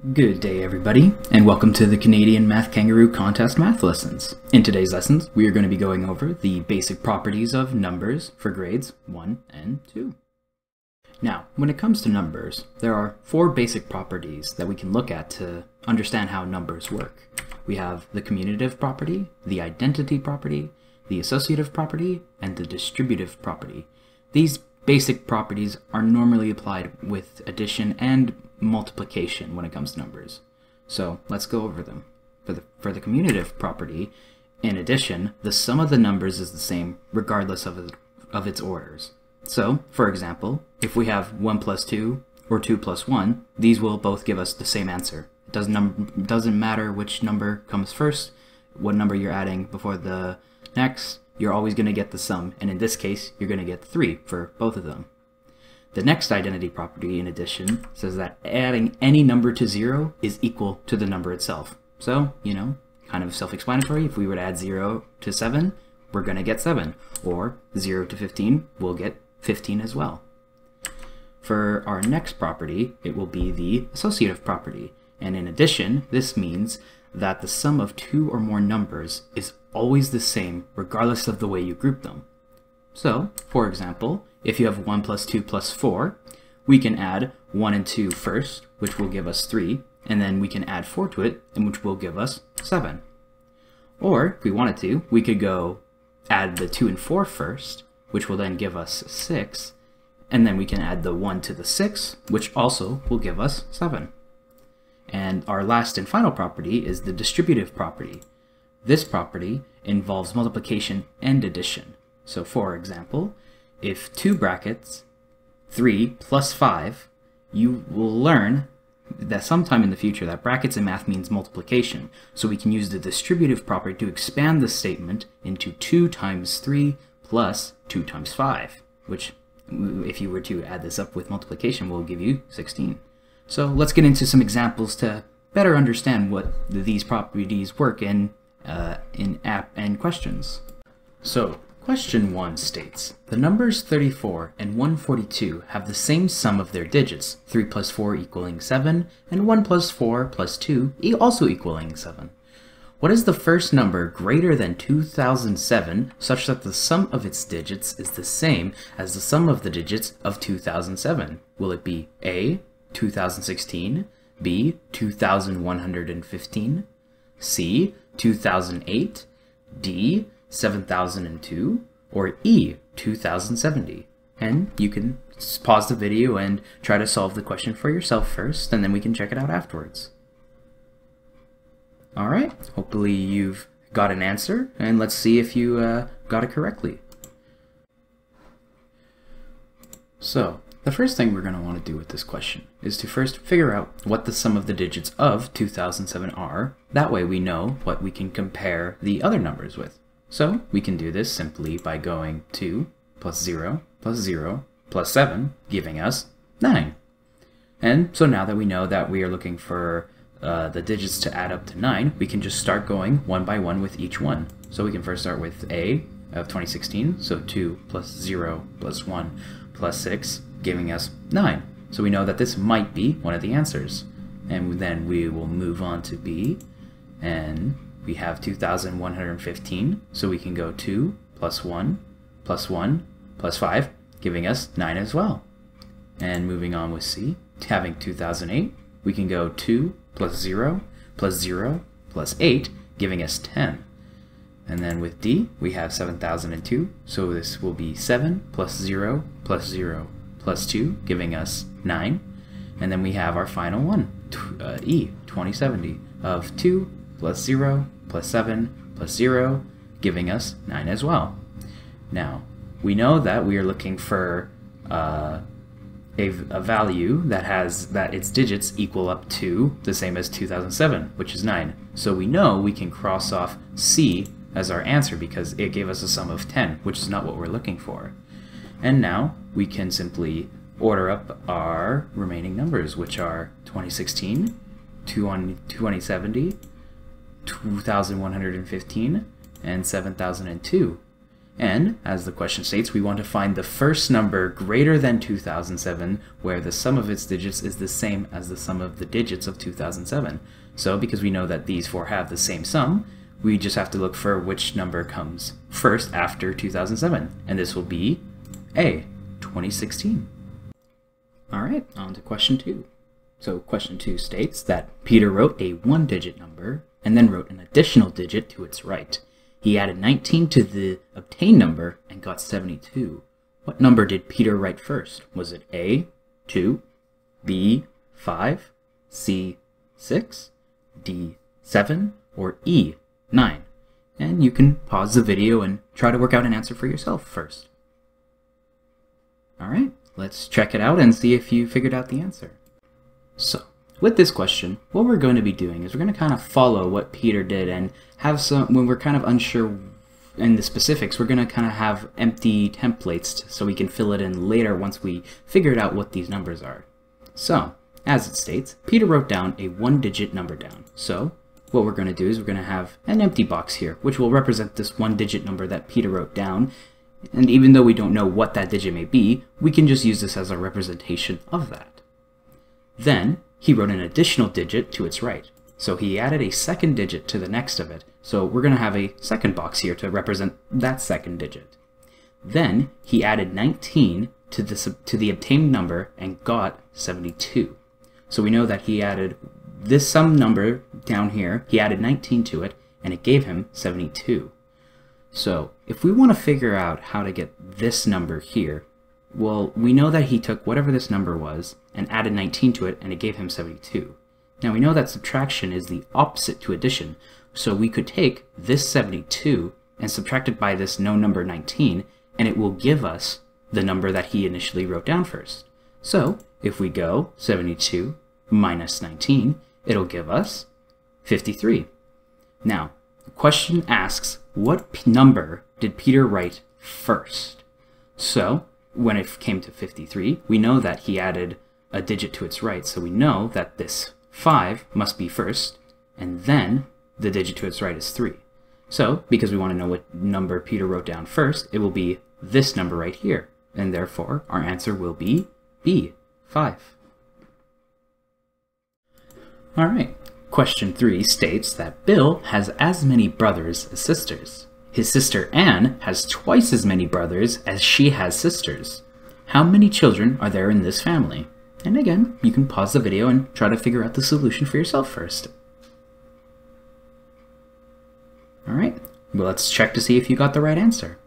Good day, everybody, and welcome to the Canadian Math Kangaroo Contest Math Lessons. In today's lessons, we are going to be going over the basic properties of numbers for grades 1 and 2. Now, when it comes to numbers, there are four basic properties that we can look at to understand how numbers work. We have the commutative property, the identity property, the associative property, and the distributive property. These basic properties are normally applied with addition and multiplication when it comes to numbers. So let's go over them. For the, for the commutative property, in addition, the sum of the numbers is the same regardless of, it, of its orders. So, for example, if we have 1 plus 2 or 2 plus 1, these will both give us the same answer. It doesn't, num doesn't matter which number comes first, what number you're adding before the next, you're always going to get the sum, and in this case, you're going to get 3 for both of them. The next identity property, in addition, says that adding any number to 0 is equal to the number itself. So, you know, kind of self-explanatory. If we were to add 0 to 7, we're going to get 7. Or 0 to 15, we'll get 15 as well. For our next property, it will be the associative property. And in addition, this means that the sum of two or more numbers is always the same regardless of the way you group them. So, for example, if you have 1 plus 2 plus 4, we can add 1 and 2 first, which will give us 3, and then we can add 4 to it, and which will give us 7. Or, if we wanted to, we could go add the 2 and 4 first, which will then give us 6, and then we can add the 1 to the 6, which also will give us 7. And our last and final property is the distributive property. This property involves multiplication and addition. So for example, if 2 brackets 3 plus 5, you will learn that sometime in the future that brackets in math means multiplication. So we can use the distributive property to expand the statement into 2 times 3 plus 2 times 5, which if you were to add this up with multiplication will give you 16. So let's get into some examples to better understand what these properties work in, uh, in app and questions. So Question 1 states, the numbers 34 and 142 have the same sum of their digits, 3 plus 4 equaling 7, and 1 plus 4 plus 2 also equaling 7. What is the first number greater than 2007 such that the sum of its digits is the same as the sum of the digits of 2007? Will it be A, 2016, B, 2115, C, 2008, D, 7002 or E 2070. And you can pause the video and try to solve the question for yourself first, and then we can check it out afterwards. Alright, hopefully you've got an answer, and let's see if you uh, got it correctly. So, the first thing we're going to want to do with this question is to first figure out what the sum of the digits of 2007 are. That way we know what we can compare the other numbers with. So we can do this simply by going 2 plus 0 plus 0 plus 7, giving us 9. And so now that we know that we are looking for uh, the digits to add up to 9, we can just start going one by one with each one. So we can first start with A of 2016, so 2 plus 0 plus 1 plus 6, giving us 9. So we know that this might be one of the answers. And then we will move on to B, and we have 2,115, so we can go 2 plus 1 plus 1 plus 5, giving us 9 as well. And moving on with C, having 2008, we can go 2 plus 0 plus 0 plus 8, giving us 10. And then with D, we have 7002, so this will be 7 plus 0 plus 0 plus 2, giving us 9. And then we have our final one, uh, E, 2070, of 2 plus 0 plus 7 plus 0, giving us 9 as well. Now, we know that we are looking for uh, a, a, value that has that its digits equal up to the same as 2007, which is 9. So we know we can cross off C as our answer because it gave us a sum of 10, which is not what we're looking for. And now we can simply order up our remaining numbers, which are 2016, 2070, 2115 and 7002. And, as the question states, we want to find the first number greater than 2007 where the sum of its digits is the same as the sum of the digits of 2007. So, because we know that these four have the same sum, we just have to look for which number comes first after 2007. And this will be A, 2016. Alright, on to question two. So question two states that Peter wrote a one-digit number and then wrote an additional digit to its right. He added 19 to the obtained number and got 72. What number did Peter write first? Was it A, 2, B, 5, C, 6, D, 7, or E, 9? And you can pause the video and try to work out an answer for yourself first. Alright, let's check it out and see if you figured out the answer. So, with this question, what we're going to be doing is we're going to kind of follow what Peter did and have some, when we're kind of unsure in the specifics, we're going to kind of have empty templates so we can fill it in later once we figured out what these numbers are. So, as it states, Peter wrote down a one-digit number down. So, what we're going to do is we're going to have an empty box here, which will represent this one-digit number that Peter wrote down. And even though we don't know what that digit may be, we can just use this as a representation of that. Then, he wrote an additional digit to its right. So he added a second digit to the next of it. So we're going to have a second box here to represent that second digit. Then he added 19 to the, to the obtained number and got 72. So we know that he added this sum number down here, he added 19 to it, and it gave him 72. So if we want to figure out how to get this number here, well, we know that he took whatever this number was and added 19 to it, and it gave him 72. Now we know that subtraction is the opposite to addition, so we could take this 72 and subtract it by this known number 19, and it will give us the number that he initially wrote down first. So if we go 72 minus 19, it'll give us 53. Now, the question asks, what number did Peter write first? So when it came to 53, we know that he added a digit to its right, so we know that this 5 must be first, and then the digit to its right is 3. So, because we want to know what number Peter wrote down first, it will be this number right here, and therefore our answer will be B, 5. Alright, question 3 states that Bill has as many brothers as sisters. His sister Anne has twice as many brothers as she has sisters. How many children are there in this family? And again, you can pause the video and try to figure out the solution for yourself first. Alright, well let's check to see if you got the right answer.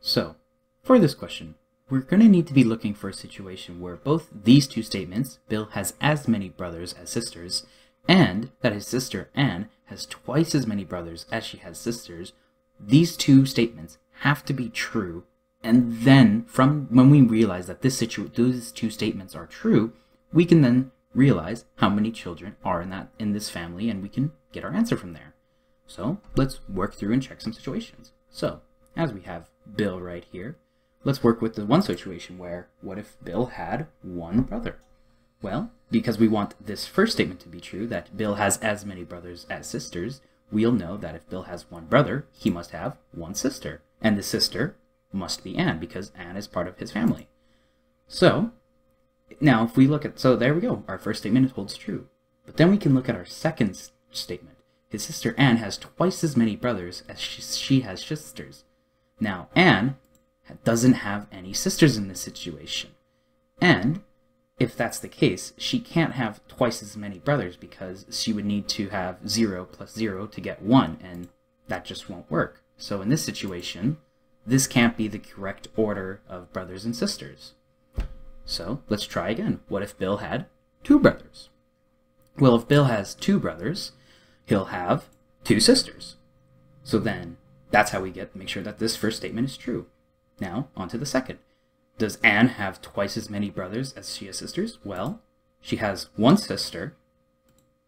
So, for this question, we're going to need to be looking for a situation where both these two statements, Bill has as many brothers as sisters, and that his sister Anne has twice as many brothers as she has sisters, these two statements have to be true. And then, from when we realize that this situ- those two statements are true, we can then realize how many children are in that in this family, and we can get our answer from there. So let's work through and check some situations. So, as we have Bill right here, let's work with the one situation where what if Bill had one brother? Well, because we want this first statement to be true, that Bill has as many brothers as sisters, we'll know that if Bill has one brother, he must have one sister. And the sister must be Anne, because Anne is part of his family. So, now if we look at, so there we go, our first statement holds true. But then we can look at our second statement. His sister Anne has twice as many brothers as she, she has sisters. Now, Anne doesn't have any sisters in this situation. And if that's the case, she can't have twice as many brothers because she would need to have 0 plus 0 to get 1, and that just won't work. So in this situation, this can't be the correct order of brothers and sisters. So let's try again. What if Bill had two brothers? Well, if Bill has two brothers, he'll have two sisters. So then, that's how we get make sure that this first statement is true. Now, on to the second. Does Anne have twice as many brothers as she has sisters? Well, she has one sister,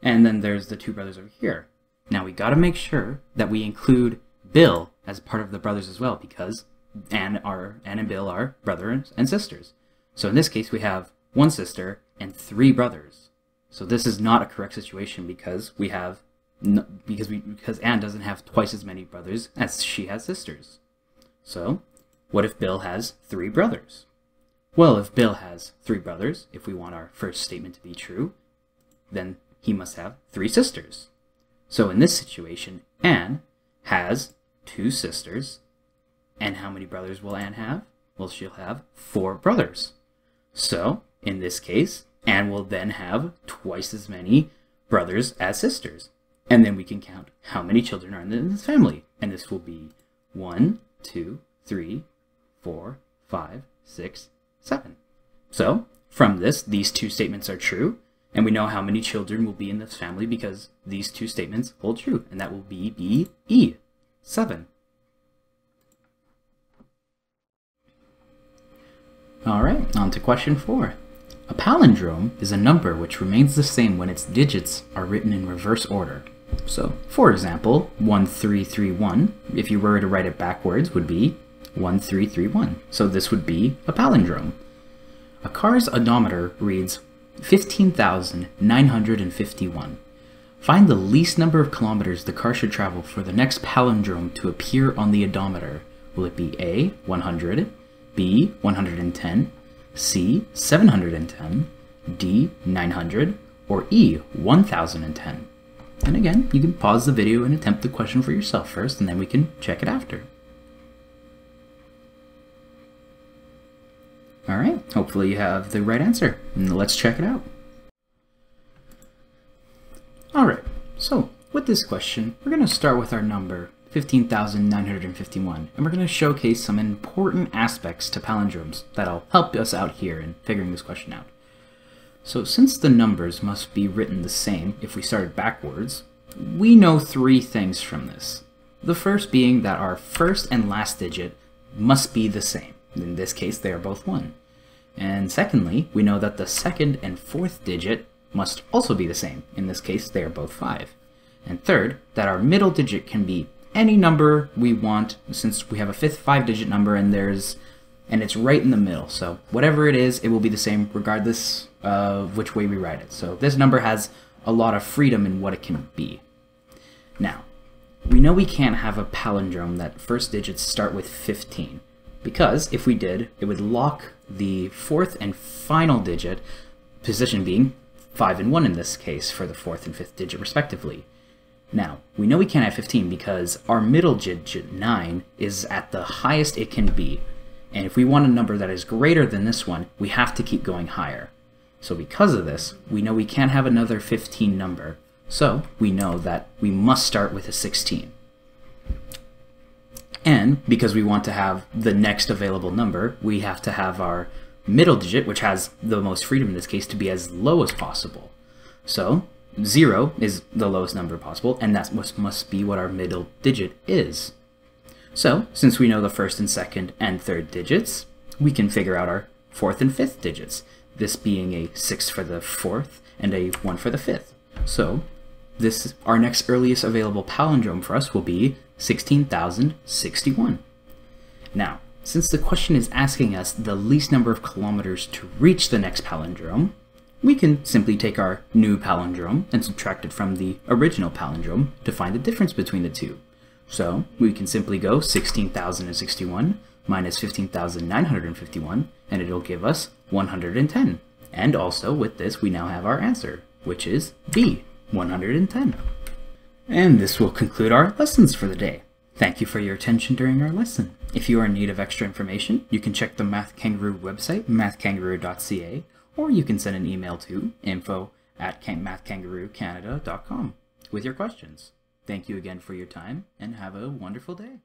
and then there's the two brothers over here. Now we gotta make sure that we include Bill as part of the brothers as well, because Anne, are, Anne and Bill are brothers and sisters. So in this case, we have one sister and three brothers. So this is not a correct situation because we have because we because Anne doesn't have twice as many brothers as she has sisters. So, what if Bill has three brothers? Well, if Bill has three brothers, if we want our first statement to be true, then he must have three sisters. So in this situation, Anne has two sisters. And how many brothers will Anne have? Well, she'll have four brothers. So, in this case, Anne will then have twice as many brothers as sisters. And then we can count how many children are in this family. And this will be one, two, three, four, five, six, seven. So, from this, these two statements are true, and we know how many children will be in this family because these two statements hold true, and that will be B, E, 7. Alright, on to question 4. A palindrome is a number which remains the same when its digits are written in reverse order. So, for example, 1331, if you were to write it backwards, would be 1331. So this would be a palindrome. A car's odometer reads 15,951. Find the least number of kilometers the car should travel for the next palindrome to appear on the odometer. Will it be A, 100, B, 110, C, 710, D, 900, or E, 1010? And again, you can pause the video and attempt the question for yourself first, and then we can check it after. Alright, hopefully you have the right answer. Let's check it out. Alright, so with this question, we're going to start with our number, 15,951, and we're going to showcase some important aspects to palindromes that'll help us out here in figuring this question out. So since the numbers must be written the same if we started backwards, we know three things from this. The first being that our first and last digit must be the same. In this case, they are both 1. And secondly, we know that the second and fourth digit must also be the same. In this case, they are both 5. And third, that our middle digit can be any number we want since we have a fifth five-digit number and there's and it's right in the middle. So whatever it is, it will be the same regardless of which way we write it. So this number has a lot of freedom in what it can be. Now, we know we can't have a palindrome that first digits start with 15 because if we did, it would lock the fourth and final digit, position being 5 and 1 in this case for the fourth and fifth digit respectively. Now, we know we can't have 15 because our middle digit 9 is at the highest it can be, and if we want a number that is greater than this one, we have to keep going higher. So because of this, we know we can't have another 15 number, so we know that we must start with a 16. And because we want to have the next available number, we have to have our middle digit, which has the most freedom in this case, to be as low as possible. So 0 is the lowest number possible, and that must be what our middle digit is. So, since we know the first and second and third digits, we can figure out our fourth and fifth digits, this being a 6 for the fourth and a 1 for the fifth. So, this our next earliest available palindrome for us will be 16,061. Now, since the question is asking us the least number of kilometers to reach the next palindrome, we can simply take our new palindrome and subtract it from the original palindrome to find the difference between the two. So we can simply go 16,061 minus 15,951 and it'll give us 110. And also with this we now have our answer, which is B, 110. And this will conclude our lessons for the day. Thank you for your attention during our lesson. If you are in need of extra information, you can check the Math Kangaroo website, mathkangaroo.ca, or you can send an email to info at mathkangaroocanada.com with your questions. Thank you again for your time, and have a wonderful day.